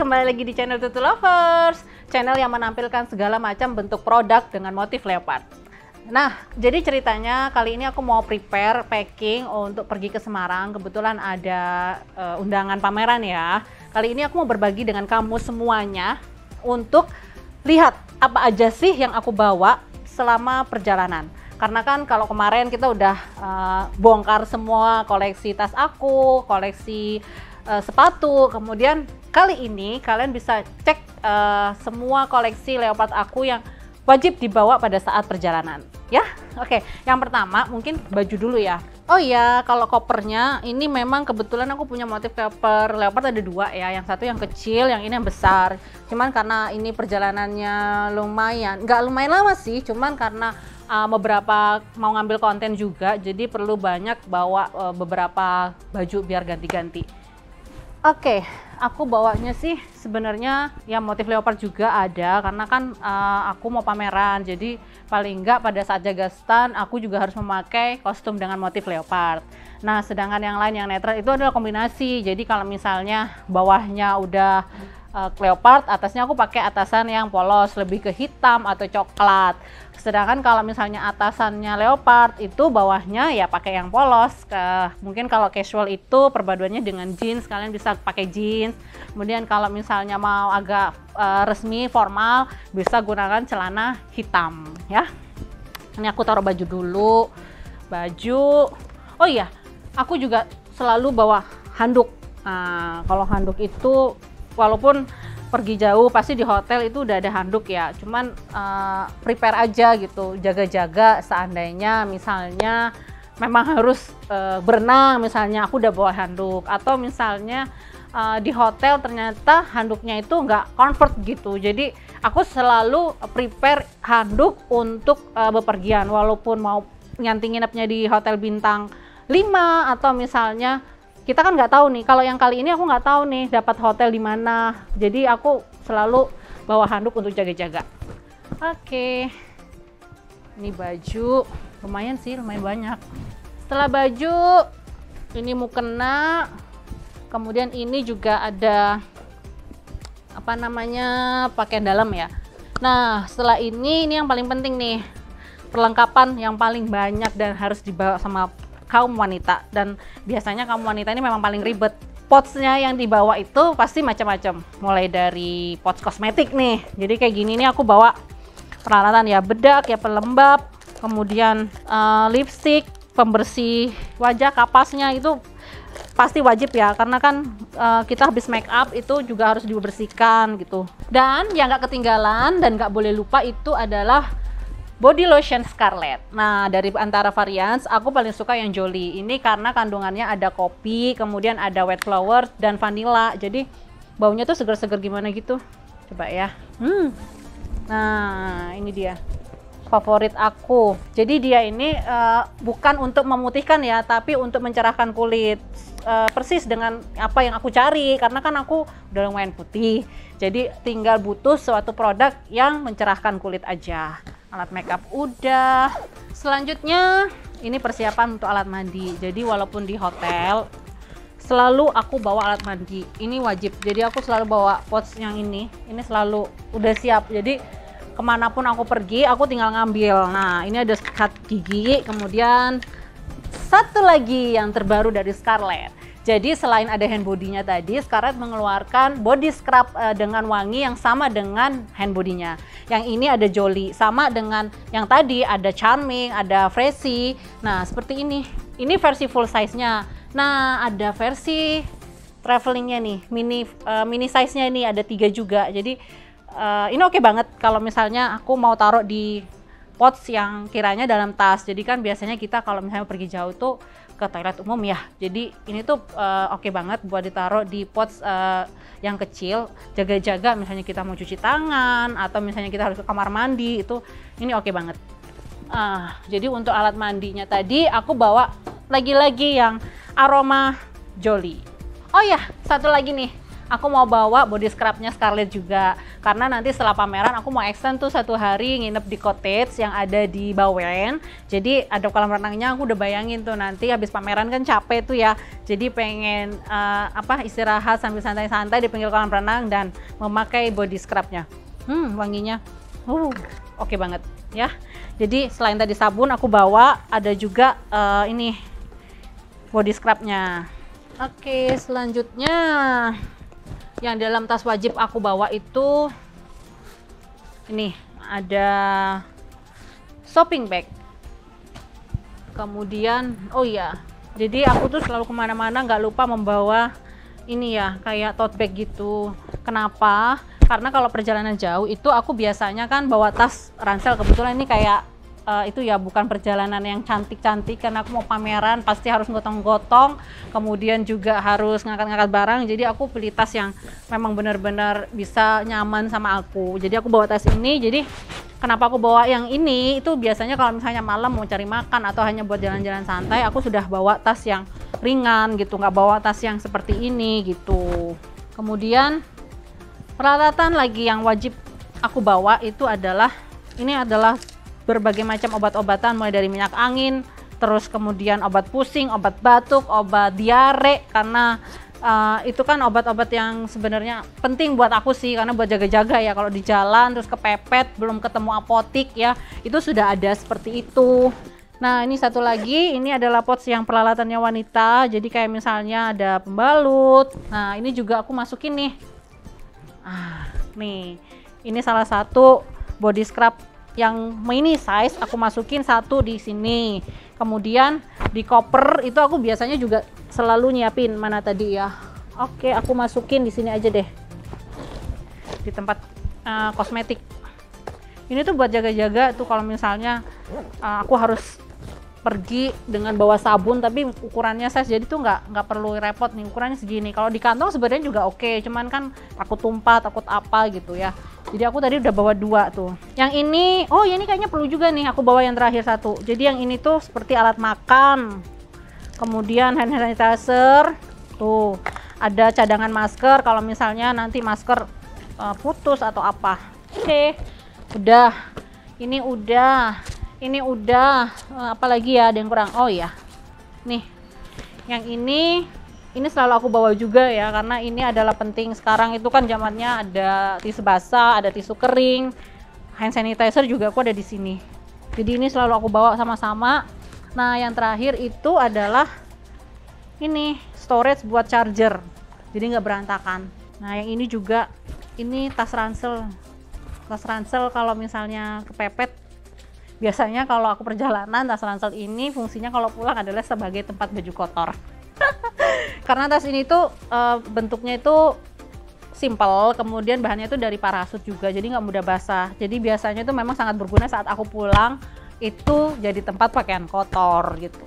kembali lagi di channel Tutu Lovers Channel yang menampilkan segala macam bentuk produk dengan motif leopard. Nah, jadi ceritanya kali ini aku mau prepare packing untuk pergi ke Semarang. Kebetulan ada uh, undangan pameran ya. Kali ini aku mau berbagi dengan kamu semuanya Untuk lihat apa aja sih yang aku bawa selama perjalanan. Karena kan kalau kemarin kita udah uh, bongkar semua koleksi tas aku, koleksi uh, sepatu, kemudian kali ini kalian bisa cek uh, semua koleksi leopard aku yang wajib dibawa pada saat perjalanan ya oke okay. yang pertama mungkin baju dulu ya Oh iya, kalau kopernya ini memang kebetulan aku punya motif koper leopard ada dua ya. Yang satu yang kecil, yang ini yang besar. Cuman karena ini perjalanannya lumayan, nggak lumayan lama sih. Cuman karena uh, beberapa mau ngambil konten juga, jadi perlu banyak bawa uh, beberapa baju biar ganti-ganti. Oke, okay, aku bawanya sih sebenarnya ya motif leopard juga ada karena kan uh, aku mau pameran. Jadi paling enggak pada saat jaga stand aku juga harus memakai kostum dengan motif leopard. Nah, sedangkan yang lain yang netral itu adalah kombinasi. Jadi kalau misalnya bawahnya udah uh, atasnya aku pakai atasan yang polos, lebih ke hitam atau coklat. Sedangkan kalau misalnya atasannya leopard itu bawahnya ya pakai yang polos. Ke, mungkin kalau casual itu perpaduannya dengan jeans, kalian bisa pakai jeans. Kemudian kalau misalnya mau agak uh, resmi formal bisa gunakan celana hitam ya. Ini aku taruh baju dulu. Baju. Oh iya, aku juga selalu bawa handuk. Nah, kalau handuk itu walaupun pergi jauh pasti di hotel itu udah ada handuk ya. Cuman uh, prepare aja gitu. Jaga-jaga seandainya misalnya memang harus uh, berenang misalnya aku udah bawa handuk. Atau misalnya uh, di hotel ternyata handuknya itu nggak convert gitu. Jadi aku selalu prepare handuk untuk uh, bepergian. Walaupun mau nyanti nginepnya di hotel bintang 5 atau misalnya kita kan nggak tahu nih kalau yang kali ini aku nggak tahu nih dapat hotel di mana. Jadi aku selalu bawa handuk untuk jaga-jaga. Oke. Ini baju lumayan sih lumayan banyak. Setelah baju ini mukena. Kemudian ini juga ada apa namanya pakaian dalam ya. Nah setelah ini ini yang paling penting nih. Perlengkapan yang paling banyak dan harus dibawa sama kaum wanita. Dan biasanya kaum wanita ini memang paling ribet. Potsnya yang dibawa itu pasti macam-macam. Mulai dari pots kosmetik nih. Jadi kayak gini nih aku bawa peralatan ya bedak ya pelembab kemudian uh, lipstick pembersih wajah kapasnya itu pasti wajib ya. Karena kan uh, kita habis make up itu juga harus dibersihkan gitu. Dan yang nggak ketinggalan dan nggak boleh lupa itu adalah body lotion Scarlett. Nah, dari antara varian, aku paling suka yang Jolie. Ini karena kandungannya ada kopi, kemudian ada wet flower dan vanilla. Jadi baunya tuh seger-seger gimana gitu. Coba ya. Hmm. Nah, ini dia favorit aku. Jadi dia ini uh, bukan untuk memutihkan ya, tapi untuk mencerahkan kulit. Uh, persis dengan apa yang aku cari karena kan aku udah lumayan putih. Jadi tinggal butuh suatu produk yang mencerahkan kulit aja alat makeup udah. Selanjutnya ini persiapan untuk alat mandi. Jadi walaupun di hotel selalu aku bawa alat mandi. Ini wajib. Jadi aku selalu bawa pots yang ini. Ini selalu udah siap. Jadi ke mana pun aku pergi aku tinggal ngambil. Nah ini ada sikat gigi. Kemudian satu lagi yang terbaru dari Scarlett jadi selain ada hand bodinya tadi, Scarlett mengeluarkan body scrub uh, dengan wangi yang sama dengan hand bodinya. Yang ini ada Jolie, sama dengan yang tadi ada Charming, ada Freshy. Nah seperti ini. Ini versi full size-nya. Nah ada versi travelingnya nih, mini uh, mini size-nya ini ada tiga juga. Jadi uh, ini oke okay banget kalau misalnya aku mau taruh di pots yang kiranya dalam tas. Jadi kan biasanya kita kalau misalnya pergi jauh tuh ke toilet umum ya. Jadi ini tuh uh, oke okay banget buat ditaruh di pots uh, yang kecil. Jaga-jaga misalnya kita mau cuci tangan atau misalnya kita harus ke kamar mandi itu ini oke okay banget. Uh, jadi untuk alat mandinya tadi aku bawa lagi-lagi yang aroma Jolly. Oh ya, satu lagi nih. Aku mau bawa body scrubnya Scarlett juga. Karena nanti setelah pameran aku mau extend tuh satu hari nginep di cottage yang ada di Bawen. Jadi ada kolam renangnya aku udah bayangin tuh nanti habis pameran kan capek tuh ya. Jadi pengen uh, apa istirahat sambil santai-santai di pinggir kolam renang dan memakai body scrubnya. Hmm wanginya. Uh oke okay banget ya. Jadi selain tadi sabun aku bawa ada juga uh, ini body scrubnya. Oke selanjutnya yang dalam tas wajib aku bawa itu ini ada shopping bag. Kemudian oh iya jadi aku tuh selalu ke mana-mana nggak lupa membawa ini ya kayak tote bag gitu. Kenapa? Karena kalau perjalanan jauh itu aku biasanya kan bawa tas ransel kebetulan ini kayak uh, itu ya bukan perjalanan yang cantik-cantik karena aku mau pameran pasti harus gotong-gotong kemudian juga harus ngangkat-ngangkat barang. Jadi aku pilih tas yang memang benar-benar bisa nyaman sama aku. Jadi aku bawa tas ini jadi kenapa aku bawa yang ini? Itu biasanya kalau misalnya malam mau cari makan atau hanya buat jalan-jalan santai aku sudah bawa tas yang ringan gitu nggak bawa tas yang seperti ini gitu. Kemudian peralatan lagi yang wajib aku bawa itu adalah ini adalah berbagai macam obat-obatan mulai dari minyak angin, terus kemudian obat pusing, obat batuk, obat diare karena uh, itu kan obat-obat yang sebenarnya penting buat aku sih karena buat jaga-jaga ya kalau di jalan terus kepepet belum ketemu apotik ya itu sudah ada seperti itu. Nah ini satu lagi ini adalah pots yang peralatannya wanita jadi kayak misalnya ada pembalut. Nah ini juga aku masukin nih. Ah nih ini salah satu body scrub yang mini size aku masukin satu di sini. Kemudian di koper itu aku biasanya juga selalu nyiapin mana tadi ya. Oke aku masukin di sini aja deh. Di tempat uh, kosmetik. Ini tuh buat jaga-jaga tuh kalau misalnya uh, aku harus pergi dengan bawa sabun tapi ukurannya size jadi tuh nggak nggak perlu repot nih ukurannya segini. Kalau di kantong sebenarnya juga oke okay, cuman kan takut tumpah takut apa gitu ya jadi aku tadi udah bawa dua tuh. Yang ini oh ya ini kayaknya perlu juga nih. Aku bawa yang terakhir satu. Jadi yang ini tuh seperti alat makan. Kemudian hand sanitizer. Tuh ada cadangan masker. Kalau misalnya nanti masker uh, putus atau apa. Oke okay. udah. Ini udah. Ini udah. Eh, apalagi ya ada yang kurang? Oh ya nih. Yang ini ini selalu aku bawa juga ya karena ini adalah penting. Sekarang itu kan zamannya ada tisu basah ada tisu kering hand sanitizer juga aku ada di sini. Jadi ini selalu aku bawa sama-sama. Nah yang terakhir itu adalah ini storage buat charger. Jadi nggak berantakan. Nah yang ini juga ini tas ransel. Tas ransel kalau misalnya kepepet biasanya kalau aku perjalanan tas ransel ini fungsinya kalau pulang adalah sebagai tempat baju kotor karena tas ini tuh uh, bentuknya itu simple kemudian bahannya itu dari parasut juga jadi nggak mudah basah. Jadi biasanya itu memang sangat berguna saat aku pulang itu jadi tempat pakaian kotor gitu.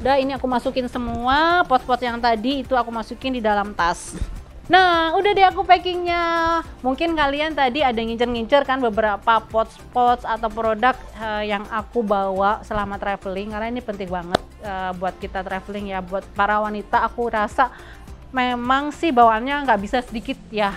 Udah ini aku masukin semua pot-pot yang tadi itu aku masukin di dalam tas Nah, udah deh aku packingnya. Mungkin kalian tadi ada ngincer-ngincer kan beberapa pots-pots atau produk uh, yang aku bawa selama traveling karena ini penting banget uh, buat kita traveling ya. Buat para wanita aku rasa memang sih bawaannya nggak bisa sedikit ya.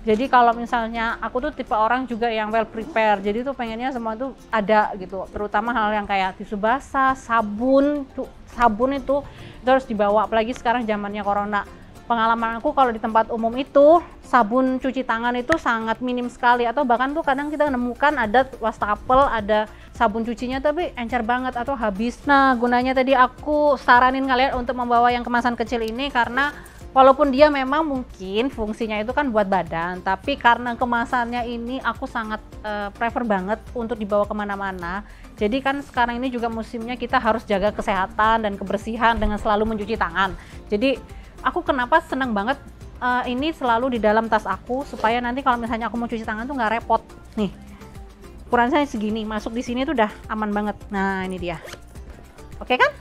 Jadi kalau misalnya aku tuh tipe orang juga yang well prepare, jadi tuh pengennya semua tuh ada gitu. Terutama hal yang kayak tisu basah, sabun, tuh, sabun itu itu harus dibawa. Apalagi sekarang zamannya corona pengalaman aku kalau di tempat umum itu sabun cuci tangan itu sangat minim sekali. Atau bahkan tuh kadang kita menemukan ada wastafel ada sabun cucinya tapi encer banget atau habis. Nah gunanya tadi aku saranin kalian untuk membawa yang kemasan kecil ini karena walaupun dia memang mungkin fungsinya itu kan buat badan tapi karena kemasannya ini aku sangat uh, prefer banget untuk dibawa ke mana-mana. Jadi kan sekarang ini juga musimnya kita harus jaga kesehatan dan kebersihan dengan selalu mencuci tangan. Jadi aku kenapa senang banget uh, ini selalu di dalam tas aku supaya nanti kalau misalnya aku mau cuci tangan tuh nggak repot nih ukuran saya segini masuk di sini tuh udah aman banget nah ini dia oke kan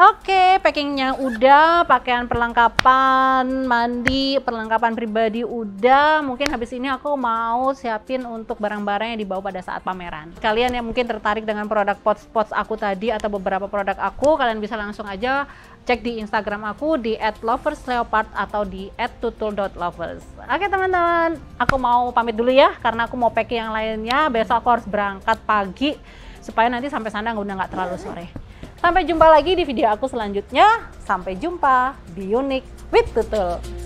Oke, packingnya udah, pakaian perlengkapan mandi, perlengkapan pribadi udah. Mungkin habis ini aku mau siapin untuk barang-barang yang dibawa pada saat pameran. Kalian yang mungkin tertarik dengan produk pots-pots aku tadi atau beberapa produk aku, kalian bisa langsung aja cek di Instagram aku di @loversleopard atau di @tutul.lovers. Oke teman-teman, aku mau pamit dulu ya karena aku mau packing yang lainnya. Besok aku harus berangkat pagi supaya nanti sampai sana udah nggak terlalu sore. Sampai jumpa lagi di video aku selanjutnya. Sampai jumpa di Unique with Tutul.